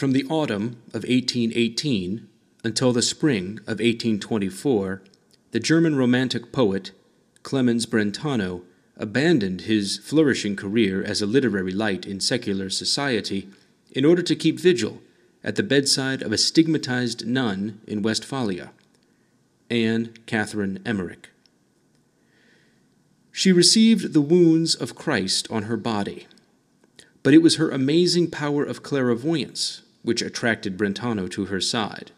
From the autumn of 1818 until the spring of 1824, the German Romantic poet Clemens Brentano abandoned his flourishing career as a literary light in secular society in order to keep vigil at the bedside of a stigmatized nun in Westphalia, Anne Catherine Emmerich. She received the wounds of Christ on her body, but it was her amazing power of clairvoyance which attracted Brentano to her side.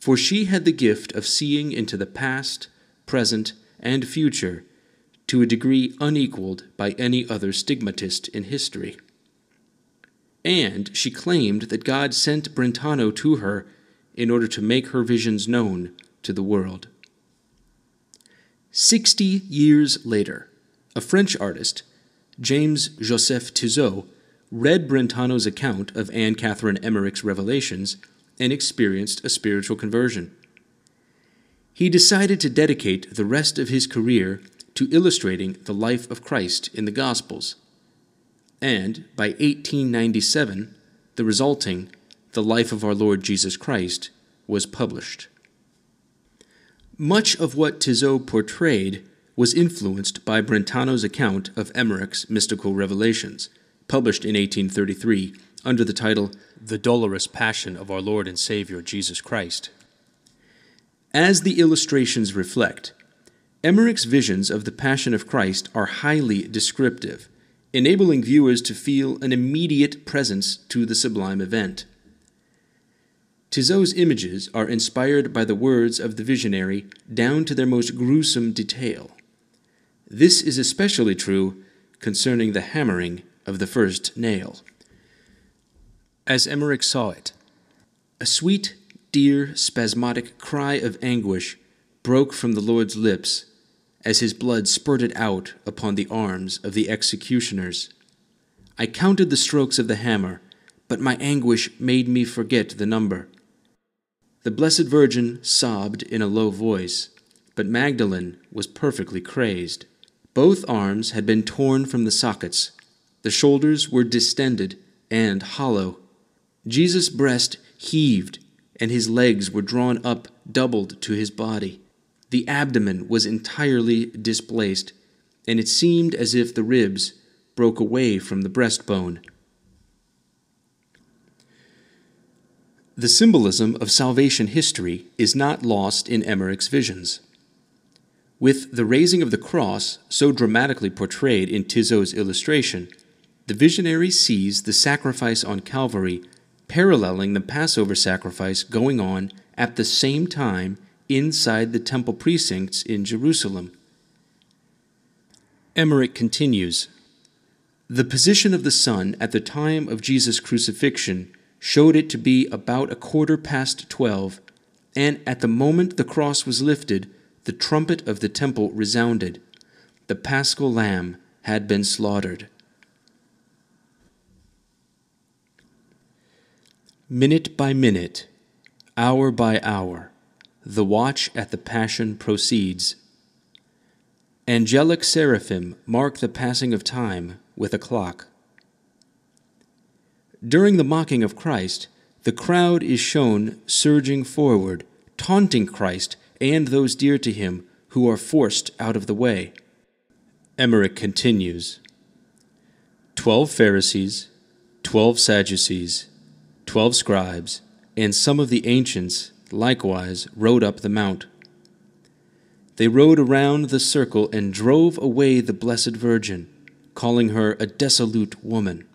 For she had the gift of seeing into the past, present, and future to a degree unequaled by any other stigmatist in history. And she claimed that God sent Brentano to her in order to make her visions known to the world. Sixty years later, a French artist, James Joseph Tissot, read Brentano's account of Anne Catherine Emmerich's revelations and experienced a spiritual conversion. He decided to dedicate the rest of his career to illustrating the life of Christ in the Gospels. And by 1897, the resulting The Life of Our Lord Jesus Christ was published. Much of what Tissot portrayed was influenced by Brentano's account of Emmerich's mystical revelations, published in 1833 under the title The Dolorous Passion of Our Lord and Savior Jesus Christ. As the illustrations reflect, Emmerich's visions of the Passion of Christ are highly descriptive, enabling viewers to feel an immediate presence to the sublime event. Tissot's images are inspired by the words of the visionary down to their most gruesome detail. This is especially true concerning the hammering of the first nail. As Emmerich saw it, a sweet, dear, spasmodic cry of anguish broke from the Lord's lips as his blood spurted out upon the arms of the executioners. I counted the strokes of the hammer, but my anguish made me forget the number. The Blessed Virgin sobbed in a low voice, but Magdalene was perfectly crazed. Both arms had been torn from the sockets. The shoulders were distended and hollow. Jesus' breast heaved, and his legs were drawn up doubled to his body. The abdomen was entirely displaced, and it seemed as if the ribs broke away from the breastbone. The symbolism of salvation history is not lost in Emmerich's visions. With the raising of the cross so dramatically portrayed in Tissot's illustration, the visionary sees the sacrifice on Calvary paralleling the Passover sacrifice going on at the same time inside the temple precincts in Jerusalem. Emmerich continues The position of the sun at the time of Jesus' crucifixion showed it to be about a quarter past twelve, and at the moment the cross was lifted, the trumpet of the temple resounded. The paschal lamb had been slaughtered. Minute by minute, hour by hour, the watch at the Passion proceeds. Angelic seraphim mark the passing of time with a clock. During the mocking of Christ, the crowd is shown surging forward, taunting Christ and those dear to him who are forced out of the way. Emmerich continues Twelve Pharisees, twelve Sadducees, twelve scribes, and some of the ancients likewise rode up the mount. They rode around the circle and drove away the Blessed Virgin, calling her a dissolute woman.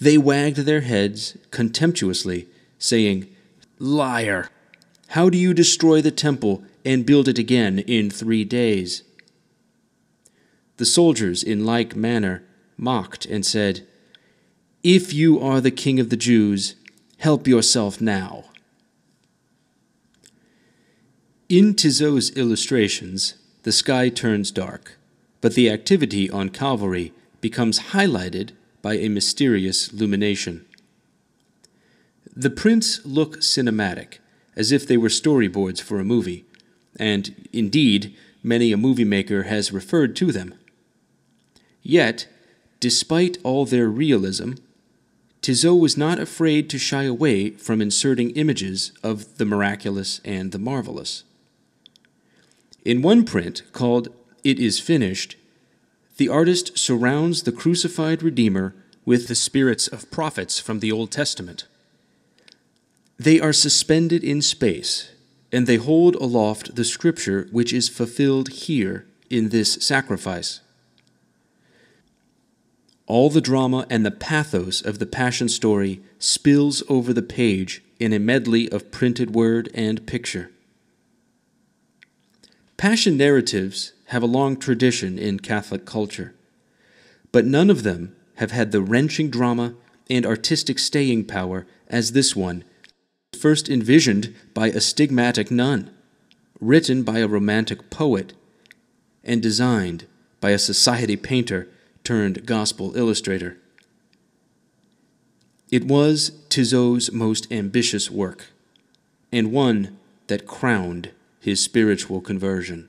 They wagged their heads contemptuously, saying, Liar! How do you destroy the temple and build it again in three days? The soldiers, in like manner, mocked and said, If you are the king of the Jews, help yourself now. In Tissot's illustrations, the sky turns dark, but the activity on Calvary becomes highlighted by a mysterious lumination. The prints look cinematic, as if they were storyboards for a movie, and indeed, many a movie maker has referred to them. Yet, despite all their realism, Tissot was not afraid to shy away from inserting images of the miraculous and the marvelous. In one print, called It Is Finished, the artist surrounds the crucified Redeemer with the spirits of prophets from the Old Testament. They are suspended in space, and they hold aloft the scripture which is fulfilled here in this sacrifice. All the drama and the pathos of the Passion story spills over the page in a medley of printed word and picture. Passion narratives have a long tradition in Catholic culture, but none of them have had the wrenching drama and artistic staying power as this one, first envisioned by a stigmatic nun, written by a romantic poet, and designed by a society painter turned gospel illustrator. It was Tissot's most ambitious work, and one that crowned his spiritual conversion.